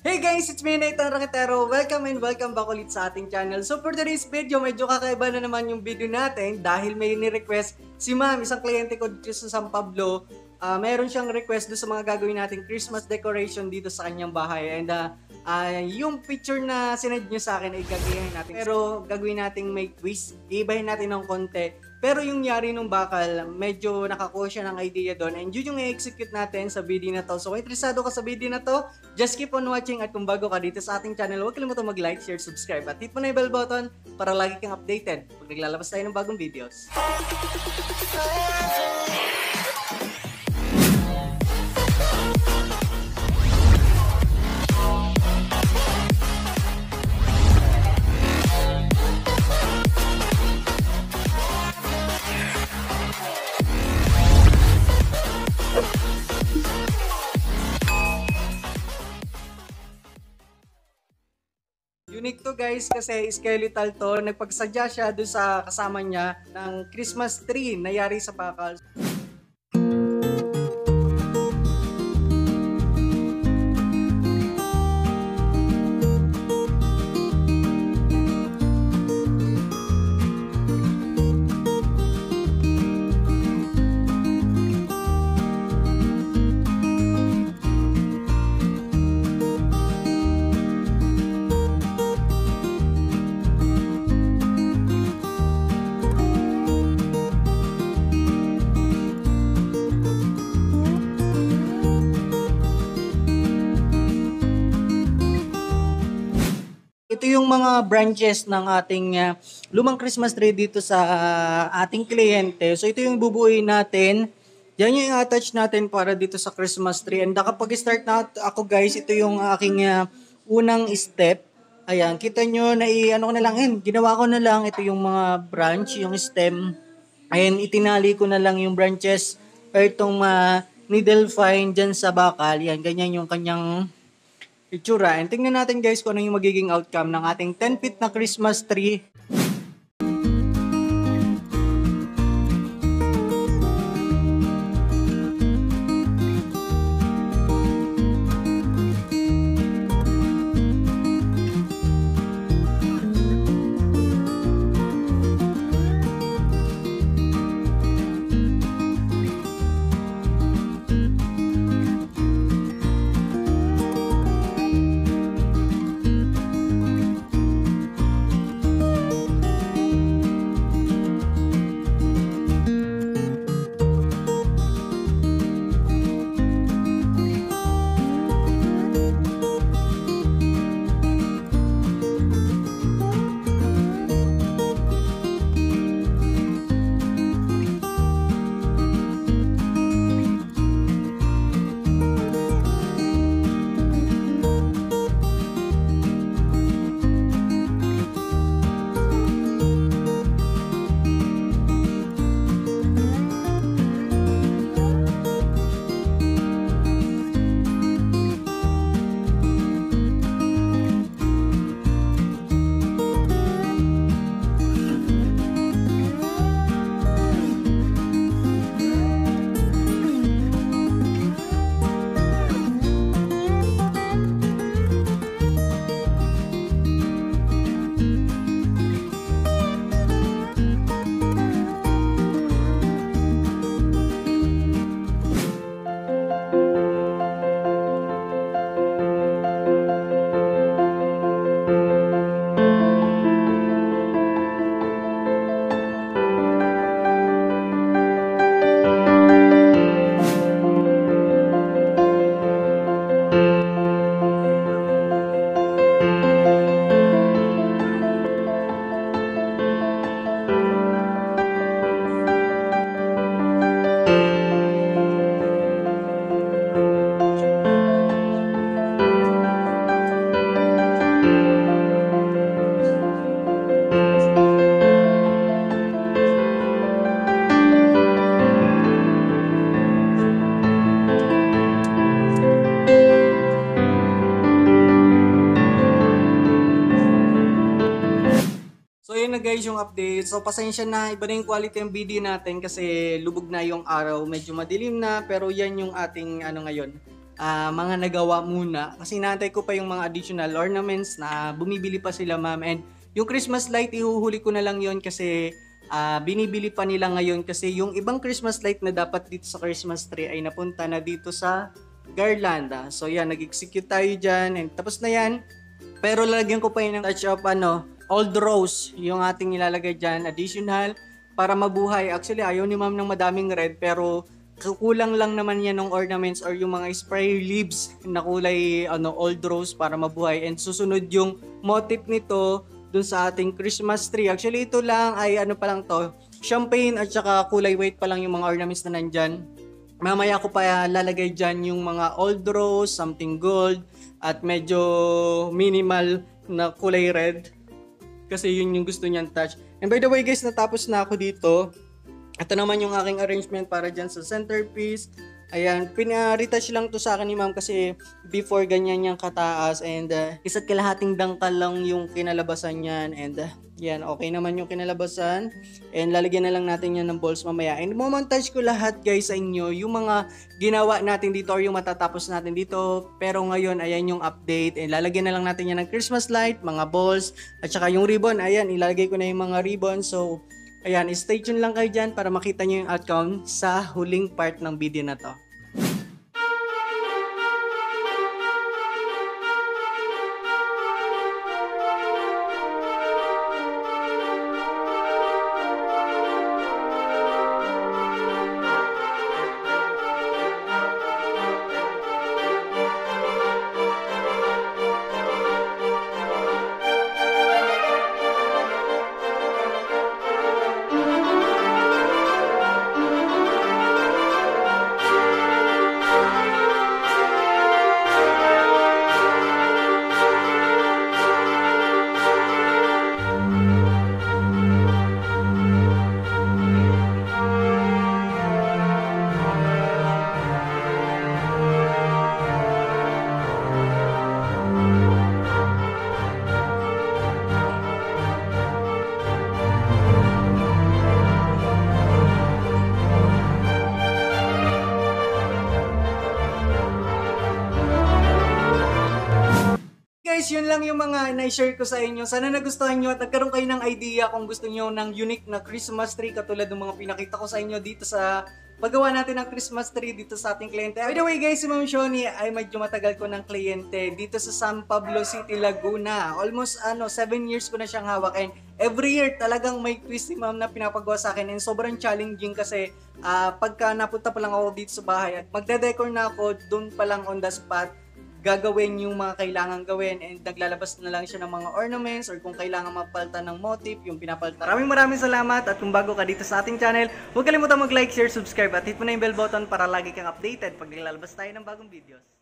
Hey guys, it's me, Nathan Rakitero. Welcome and welcome back ulit sa ating channel. So for today's video, medyo kakaiba na naman yung video natin dahil may ni-request si ma'am, isang kliyente ko dito sa San Pablo. Ah, meron siyang request do sa mga gagawin nating Christmas decoration dito sa kanyang bahay. And ah, ah, yung picture na sinend niya sa akin ay gagawin natin. Pero gagawin nating may twist. Iibahin natin ng konti. Pero yung yari nung bakal, medyo nakakuha siya ng idea doon. And yun yung i-execute natin sa video na to. So kung interesado ka sa video na to, just keep on watching. At kung bago ka dito sa ating channel, huwag kalimutan mag-like, share, subscribe. At hit mo na yung bell button para lagi kang updated pag naglalabas tayo ng bagong videos. Unique to guys kasi skeletal to. Nagpagsadya siya doon sa kasama niya ng Christmas tree na yari sa bakal. Yung mga branches ng ating uh, lumang Christmas tree dito sa uh, ating kliyente. So ito yung bubuuin natin. Yan yung attach natin para dito sa Christmas tree. And kapag start na ako guys, ito yung aking uh, unang step. Ayan, kita nyo na i- ano ko na lang yun. Ginawa ko na lang ito yung mga branch, yung stem. Ayan, itinali ko na lang yung branches or itong uh, needle fine dyan sa bakal. Yan, ganyan yung kanyang itsura. And tingnan natin guys kung ano yung magiging outcome ng ating 10 feet na Christmas tree. Guys yung update. So pasensya na, iba na yung quality ng video natin kasi lubog na yung araw. Medyo madilim na pero yan yung ating ano ngayon, ah, mga nagawa muna. Kasi naantay ko pa yung mga additional ornaments na bumibili pa sila ma'am. And yung Christmas light, ihuhuli ko na lang yon kasi ah, binibili pa nila ngayon kasi yung ibang Christmas light na dapat dito sa Christmas tree ay napunta na dito sa Garlanda. So yan, nag-execute tayo dyan. And tapos na yan. Pero lalagyan ko pa yun ng touch of ano, old rose. Yung ating ilalagay dyan, additional para mabuhay. Actually, ayaw ni ma'am ng madaming red pero kulang lang naman yan ng ornaments or yung mga spray leaves na kulay ano, old rose para mabuhay. And susunod yung motif nito dun sa ating Christmas tree. Actually, ito lang ay ano pa lang to, champagne at saka kulay white pa lang yung mga ornaments na nandyan. Mamaya ko pa lalagay dyan yung mga old rose, something gold, at medyo minimal na kulay red. Kasi yun yung gusto niyang touch. And by the way guys, natapos na ako dito. Ito naman yung aking arrangement para dyan sa centerpiece. Ayan, pina-retouch lang to sa akin ni ma'am kasi before ganyan yung kataas and uh, isa't kalahating dangkal lang yung kinalabasan niyan and uh, yan, okay naman yung kinalabasan. And lalagyan na lang natin yan ng balls mamaya. And momontage ko lahat guys sa inyo yung mga ginawa natin dito or yung matatapos natin dito. Pero ngayon ayan yung update. And lalagyan na lang natin yan ng Christmas light, mga balls at saka yung ribbon, ayan, ilalagay ko na yung mga ribbon. So Ayan, stay tuned lang kayo dyan para makita nyo yung outcome sa huling part ng video na to. Guys, yun lang yung mga na-share ko sa inyo. Sana nagustuhan nyo at nagkaroon kayo ng idea kung gusto nyo ng unique na Christmas tree katulad ng mga pinakita ko sa inyo dito sa paggawa natin ng Christmas tree dito sa ating kliyente. By the way guys, si Ma'am Shoni ay medyo matagal ko ng kliyente dito sa San Pablo City, Laguna. Almost ano, 7 years ko na siyang hawak and every year talagang may twist si Ma'am na pinapagawa sa akin and sobrang challenging kasi ah, pagka napunta pa lang ako dito sa bahay at magde-decor na ako doon pa lang on the spot gagawin yung mga kailangan gawin and naglalabas na lang siya ng mga ornaments or kung kailangan mapalta ng motif, yung pinapalta. Maraming maraming salamat at kung bago ka dito sa ating channel, huwag kalimutan mag-like, share, subscribe at hit mo na yung bell button para lagi kang updated pag nilalabas tayo ng bagong videos.